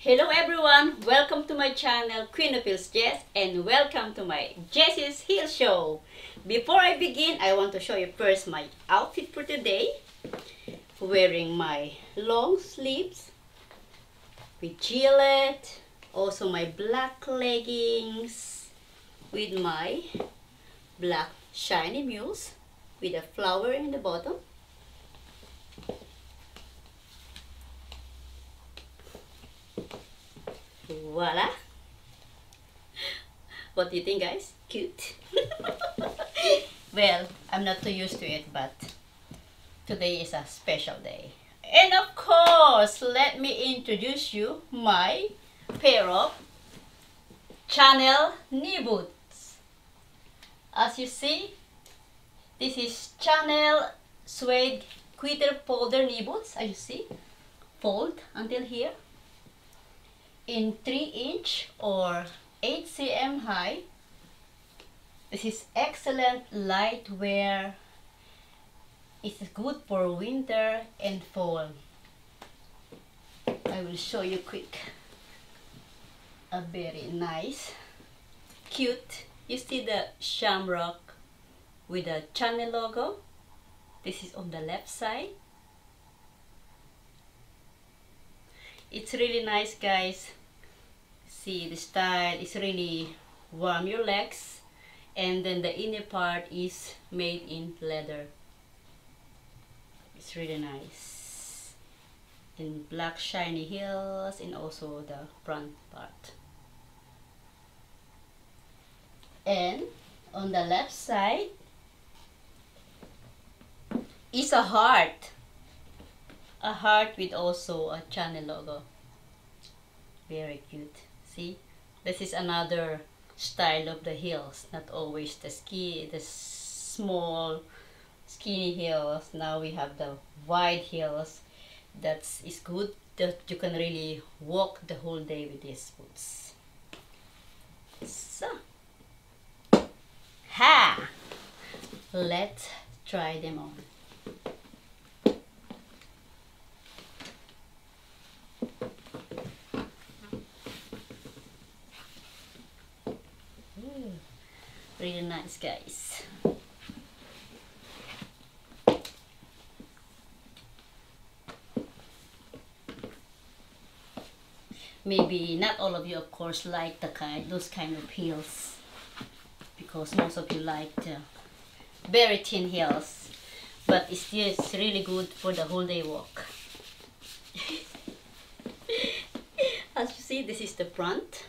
Hello everyone, welcome to my channel Queen of Heels Jess and welcome to my Jess's Heel Show. Before I begin, I want to show you first my outfit for today. Wearing my long sleeves with Gillette, also my black leggings with my black shiny mules with a flower in the bottom voila what do you think guys? Cute. Well i'm not too used to it but today is a special day. And of course let me introduce you my pair of Chanel knee boots. As you see this is Chanel suede quitter folder knee boots as you see. Fold until here in 3 inch or 8 cm high. This is excellent light wear. It's good for winter and fall. I will show you quick. A very nice, cute. You see the shamrock with the Chanel logo. This is on the left side. It's really nice guys see the style is really warm your legs and then the inner part is made in leather. It's really nice. In black shiny heels and also the front part. And on the left side is a heart. A heart with also a Chanel logo. Very cute see this is another style of the heels not always the ski the small skinny heels now we have the wide heels that's is good that you can really walk the whole day with these boots. So ha! Let's try them on really nice guys. Maybe not all of you of course like the kind those kind of heels. Because most of you like the very thin heels. But it's just really good for the whole day walk. As you see this is the front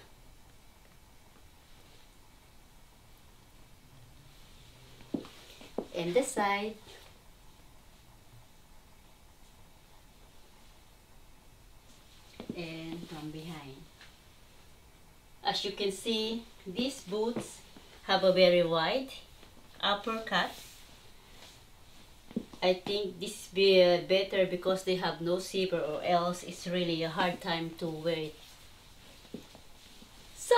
this side. And from behind. As you can see these boots have a very wide upper cut I think this be uh, better because they have no zipper or else it's really a hard time to wear it. So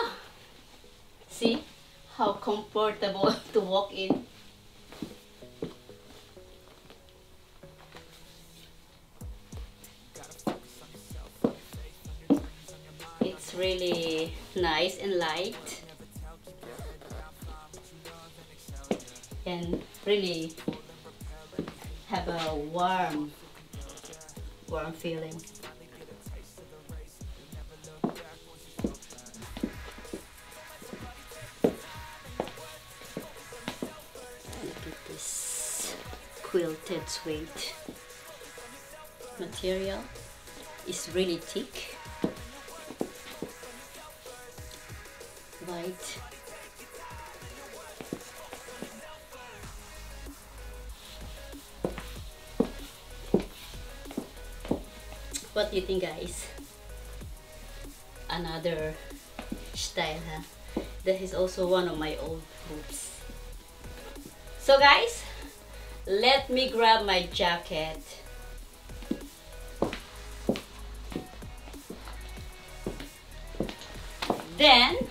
see how comfortable to walk in really nice and light. And really have a warm warm feeling. At this quilted suede material. Is really thick What do you think guys? Another style huh? That is also one of my old boots. So guys, let me grab my jacket. Then,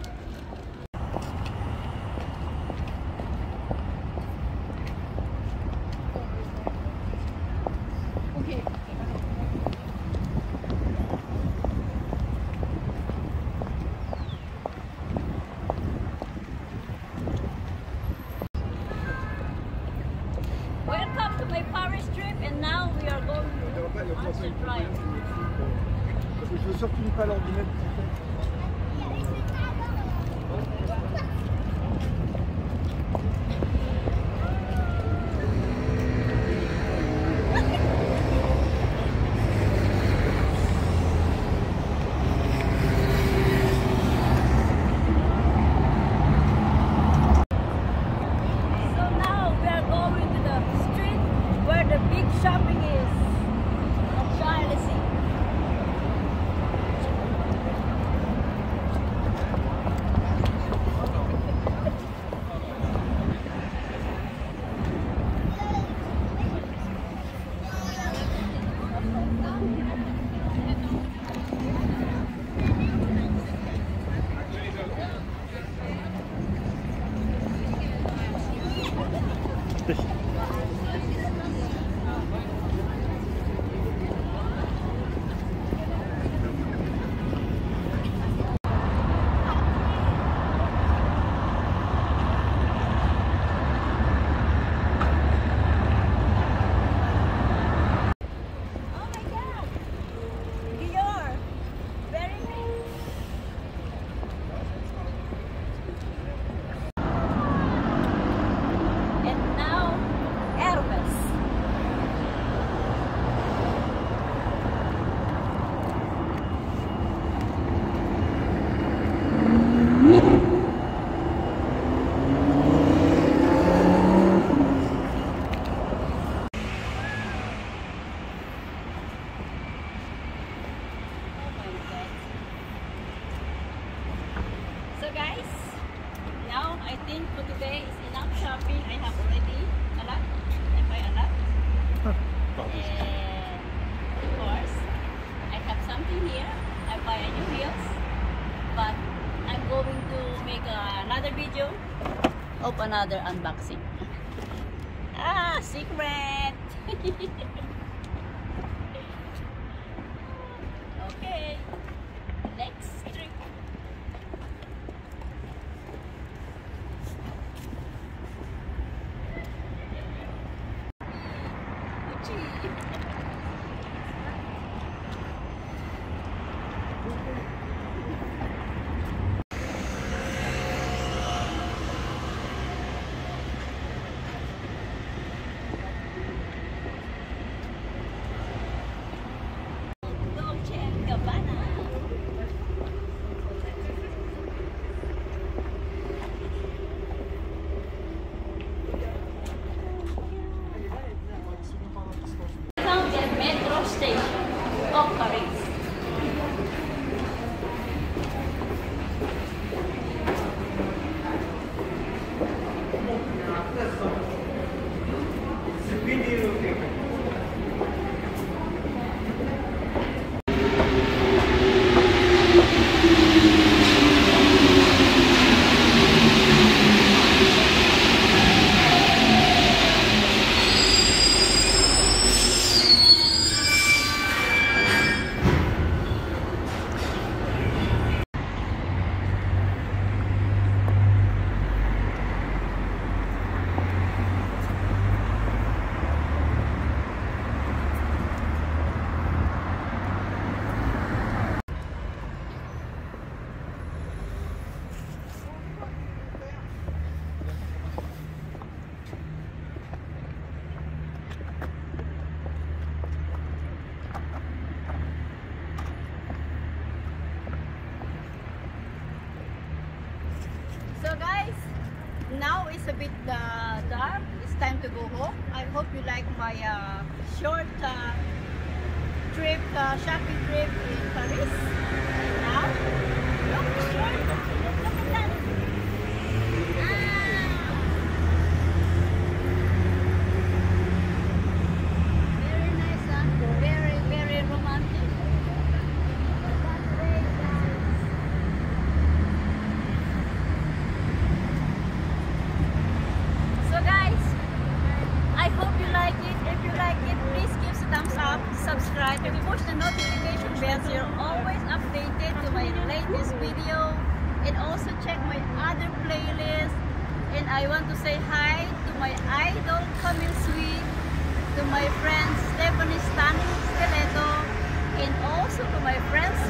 Parce que je veux surtout pas l'ordinateur. going to make another video of another unboxing. Ah, secret! hope you like my uh, short uh, trip, uh, shopping trip in Paris. Now, short. Look at that. Ah. Very nice, huh? Very, very romantic. That way, guys. So guys, I hope you like it. If you like it, please give a thumbs up, subscribe, and push the you're always updated to my latest video. And also check my other playlist. And I want to say hi to my idol coming sweet, to my friend Stephanie Stanley Stiletto, and also to my friends'